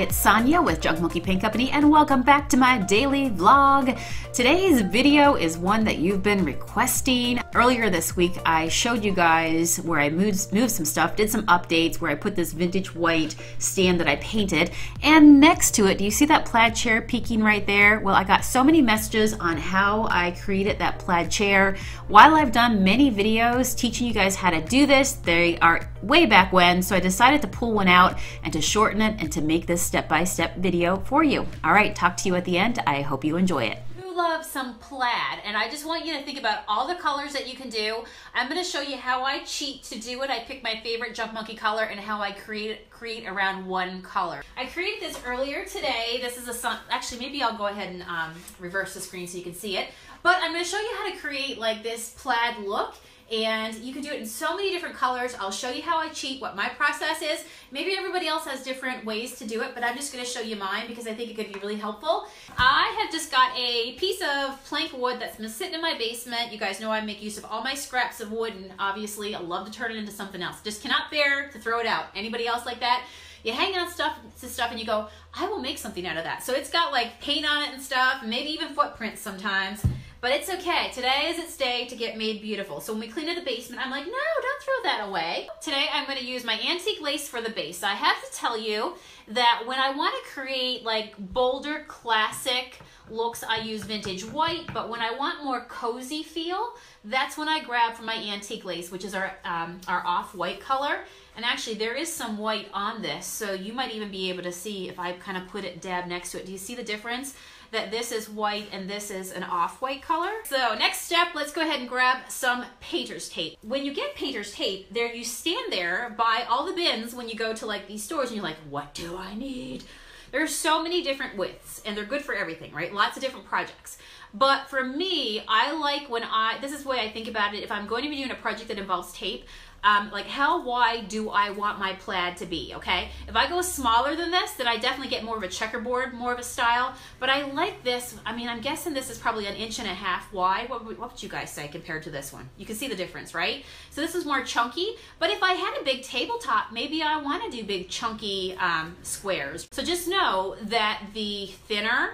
It's Sonia with Junk Monkey Paint Company and welcome back to my daily vlog. Today's video is one that you've been requesting. Earlier this week I showed you guys where I moved, moved some stuff, did some updates where I put this vintage white stand that I painted and next to it, do you see that plaid chair peeking right there? Well I got so many messages on how I created that plaid chair. While I've done many videos teaching you guys how to do this, they are way back when so I decided to pull one out and to shorten it and to make this step-by-step -step video for you. All right, talk to you at the end. I hope you enjoy it Who loves some plaid and I just want you to think about all the colors that you can do. I'm going to show you how I cheat to do it. I pick my favorite Junk Monkey color and how I create create around one color. I created this earlier today. This is a sun. Actually, maybe I'll go ahead and um, reverse the screen so you can see it. But I'm going to show you how to create like this plaid look and you can do it in so many different colors. I'll show you how I cheat, what my process is. Maybe everybody else has different ways to do it, but I'm just gonna show you mine because I think it could be really helpful. I have just got a piece of plank wood that's been sitting in my basement. You guys know I make use of all my scraps of wood and obviously I love to turn it into something else. Just cannot bear to throw it out. Anybody else like that? you hang on stuff to stuff and you go, I will make something out of that. So it's got like paint on it and stuff, maybe even footprints sometimes. But it's okay. Today is its day to get made beautiful. So when we clean the basement, I'm like, no, don't throw that away. Today I'm going to use my antique lace for the base. I have to tell you that when I want to create like bolder classic looks, I use vintage white. But when I want more cozy feel, that's when I grab from my antique lace, which is our, um, our off-white color. And actually there is some white on this, so you might even be able to see if I kind of put it dab next to it. Do you see the difference? That this is white and this is an off-white color. So next step, let's go ahead and grab some painter's tape. When you get painter's tape, there you stand there by all the bins when you go to like these stores and you're like, what do I need? There's so many different widths and they're good for everything, right? Lots of different projects. But for me, I like when I, this is the way I think about it, if I'm going to be doing a project that involves tape, um, like how wide do I want my plaid to be, okay? If I go smaller than this, then I definitely get more of a checkerboard, more of a style. But I like this, I mean, I'm guessing this is probably an inch and a half wide. What, what would you guys say compared to this one? You can see the difference, right? So this is more chunky, but if I had a big tabletop, maybe I wanna do big chunky um, squares. So just know that the thinner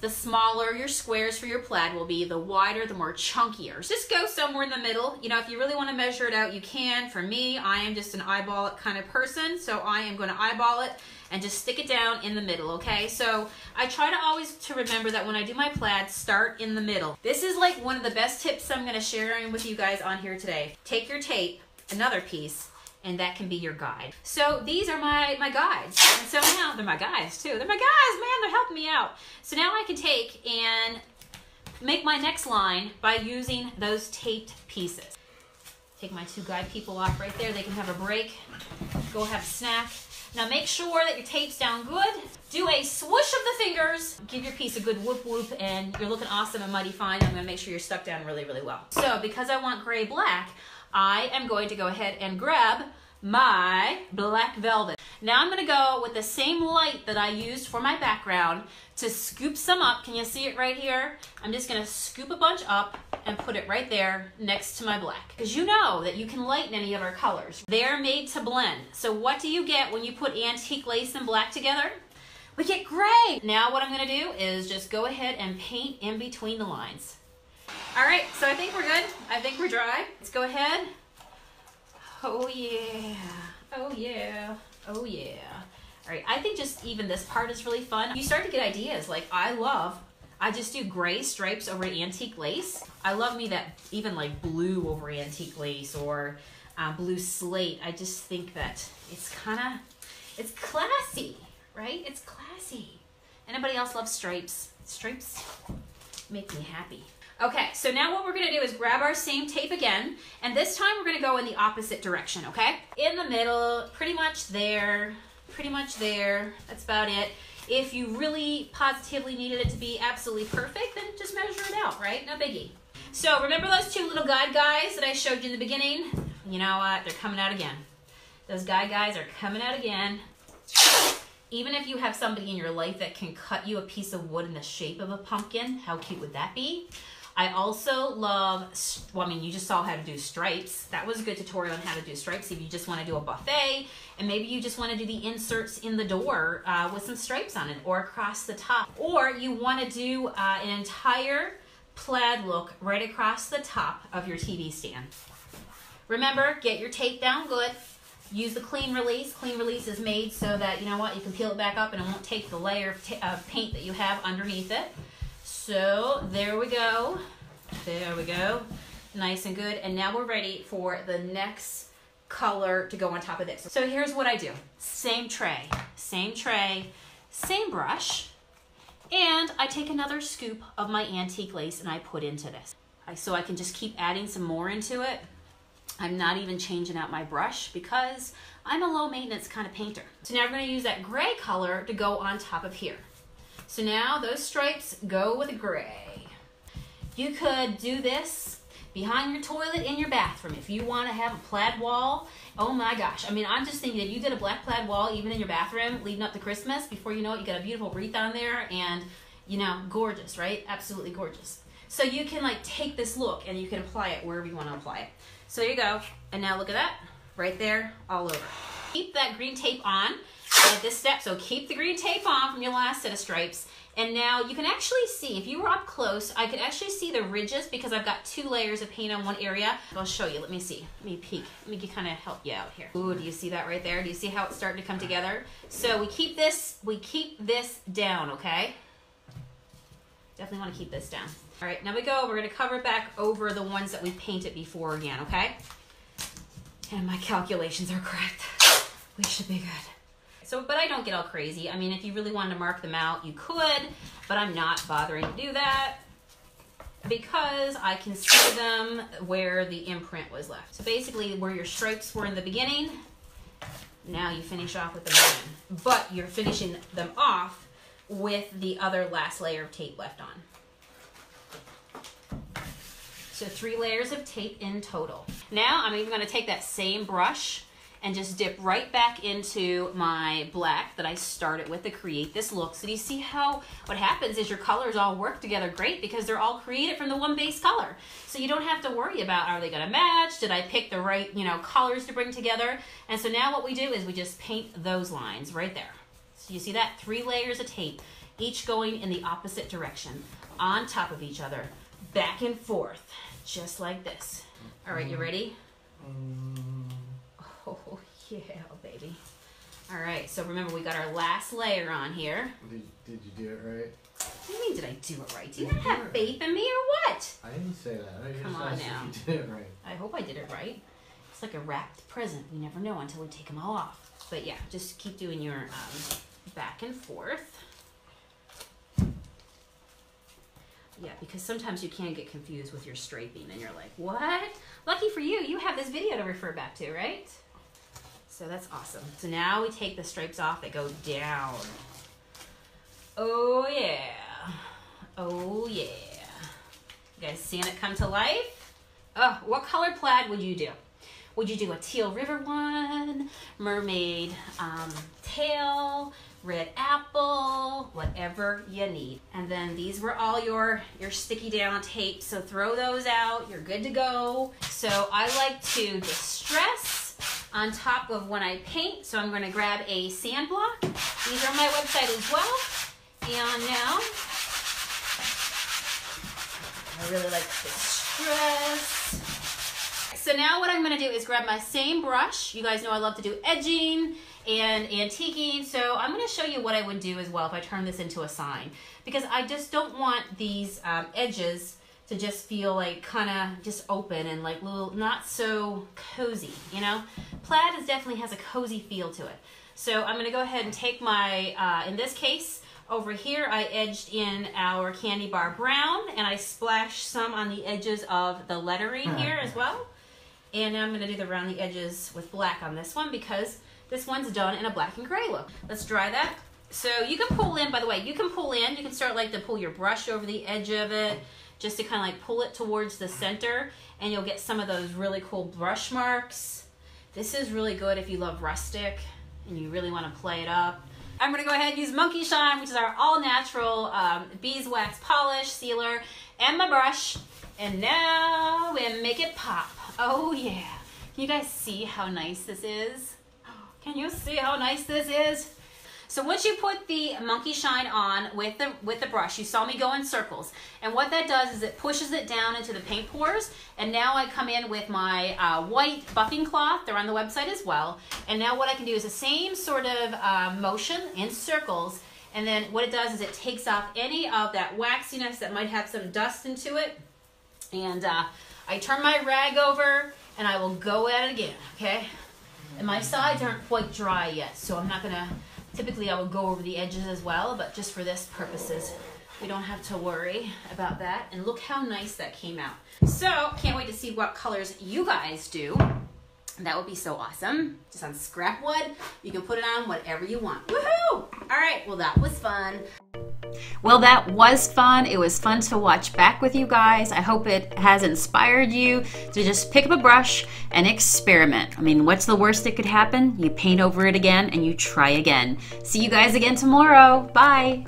the smaller your squares for your plaid will be, the wider, the more chunkier. Just go somewhere in the middle. You know, if you really want to measure it out, you can. For me, I am just an eyeball it kind of person, so I am going to eyeball it and just stick it down in the middle, okay? So I try to always to remember that when I do my plaid, start in the middle. This is like one of the best tips I'm going to share with you guys on here today. Take your tape, another piece, and that can be your guide. So these are my, my guides. And so now, they're my guys too. They're my guys, man, they're helping me out. So now I can take and make my next line by using those taped pieces. Take my two guide people off right there. They can have a break, go have a snack. Now make sure that your tape's down good. Do a swoosh of the fingers. Give your piece a good whoop whoop and you're looking awesome and mighty fine. I'm gonna make sure you're stuck down really, really well. So because I want gray black, I am going to go ahead and grab my black velvet. Now I'm gonna go with the same light that I used for my background to scoop some up. Can you see it right here? I'm just gonna scoop a bunch up and put it right there next to my black. Because you know that you can lighten any of our colors. They're made to blend. So what do you get when you put antique lace and black together? We get gray. Now what I'm gonna do is just go ahead and paint in between the lines. All right, so I think we're good. I think we're dry. Let's go ahead. Oh yeah, oh yeah, oh yeah. All right, I think just even this part is really fun. You start to get ideas. Like I love, I just do gray stripes over antique lace. I love me that even like blue over antique lace or uh, blue slate. I just think that it's kind of, it's classy, right? It's classy. Anybody else love stripes? Stripes make me happy. Okay, so now what we're gonna do is grab our same tape again, and this time we're gonna go in the opposite direction, okay? In the middle, pretty much there, pretty much there, that's about it. If you really positively needed it to be absolutely perfect, then just measure it out, right? No biggie. So remember those two little guide guys that I showed you in the beginning? You know what, they're coming out again. Those guide guys are coming out again. Even if you have somebody in your life that can cut you a piece of wood in the shape of a pumpkin, how cute would that be? I also love, well, I mean, you just saw how to do stripes. That was a good tutorial on how to do stripes if you just want to do a buffet and maybe you just want to do the inserts in the door uh, with some stripes on it or across the top. Or you want to do uh, an entire plaid look right across the top of your TV stand. Remember, get your tape down good. Use the clean release. Clean release is made so that, you know what, you can peel it back up and it won't take the layer of, of paint that you have underneath it. So there we go. There we go. Nice and good. And now we're ready for the next color to go on top of this. So here's what I do. Same tray, same tray, same brush. And I take another scoop of my antique lace and I put into this. So I can just keep adding some more into it. I'm not even changing out my brush because I'm a low maintenance kind of painter. So now we're gonna use that gray color to go on top of here. So now those stripes go with gray. You could do this behind your toilet in your bathroom if you want to have a plaid wall. Oh my gosh. I mean, I'm just thinking if you did a black plaid wall even in your bathroom leading up to Christmas, before you know it, you got a beautiful wreath on there and, you know, gorgeous, right? Absolutely gorgeous. So you can like take this look and you can apply it wherever you want to apply it. So there you go. And now look at that. Right there, all over. Keep that green tape on at this step. So keep the green tape on from your last set of stripes. And now you can actually see, if you were up close, I could actually see the ridges because I've got two layers of paint on one area. I'll show you, let me see, let me peek, let me kind of help you out here. Ooh, do you see that right there? Do you see how it's starting to come together? So we keep this, we keep this down, okay? Definitely want to keep this down. All right, now we go, we're gonna cover it back over the ones that we painted before again, okay? And my calculations are correct. We should be good. So, but I don't get all crazy. I mean, if you really wanted to mark them out, you could, but I'm not bothering to do that because I can see them where the imprint was left. So basically where your stripes were in the beginning, now you finish off with the again. But you're finishing them off with the other last layer of tape left on. So three layers of tape in total. Now I'm even gonna take that same brush and just dip right back into my black that I started with to create this look. So do you see how what happens is your colors all work together great because they're all created from the one base color. So you don't have to worry about are they gonna match? Did I pick the right, you know, colors to bring together? And so now what we do is we just paint those lines right there. So you see that? Three layers of tape, each going in the opposite direction, on top of each other, back and forth, just like this. All right, you ready? Mm. Oh, yeah, baby. All right, so remember we got our last layer on here. Did, did you do it right? What do you mean, did I do it right? Do you not have faith in me or what? I didn't say that. I Come on now. you did it right. I hope I did it right. It's like a wrapped present. We never know until we take them all off. But yeah, just keep doing your um, back and forth. Yeah, because sometimes you can get confused with your striping and you're like, what? Lucky for you, you have this video to refer back to, right? So that's awesome. So now we take the stripes off that go down. Oh yeah. Oh yeah. You guys seeing it come to life? Oh, what color plaid would you do? Would you do a teal river one, mermaid um, tail, red apple, whatever you need. And then these were all your, your sticky down tape. So throw those out, you're good to go. So I like to distress on top of when I paint. So I'm going to grab a sand block. These are on my website as well. And now, I really like the stress. So now what I'm going to do is grab my same brush. You guys know I love to do edging and antiquing. So I'm going to show you what I would do as well if I turn this into a sign. Because I just don't want these um, edges to just feel like kind of just open and like little, not so cozy, you know? Plaid is definitely has a cozy feel to it. So I'm gonna go ahead and take my, uh, in this case, over here I edged in our candy bar brown and I splashed some on the edges of the lettering here as well. And now I'm gonna do the around the edges with black on this one because this one's done in a black and gray look. Let's dry that. So you can pull in, by the way, you can pull in, you can start like to pull your brush over the edge of it just to kind of like pull it towards the center and you'll get some of those really cool brush marks. This is really good if you love rustic and you really want to play it up. I'm to go ahead and use Monkey Shine, which is our all-natural um, beeswax polish sealer, and my brush. And now we make it pop. Oh yeah. Can you guys see how nice this is? Can you see how nice this is? So once you put the monkey shine on with the with the brush, you saw me go in circles. And what that does is it pushes it down into the paint pores. And now I come in with my uh, white buffing cloth. They're on the website as well. And now what I can do is the same sort of uh, motion in circles. And then what it does is it takes off any of that waxiness that might have some dust into it. And uh, I turn my rag over and I will go at it again, okay? And my sides aren't quite dry yet, so I'm not gonna Typically I would go over the edges as well, but just for this purposes, we don't have to worry about that. And look how nice that came out. So can't wait to see what colors you guys do. That would be so awesome. Just on scrap wood, you can put it on whatever you want. Woohoo! All right, well that was fun. Well, that was fun. It was fun to watch back with you guys. I hope it has inspired you to just pick up a brush and experiment. I mean, what's the worst that could happen? You paint over it again and you try again. See you guys again tomorrow. Bye.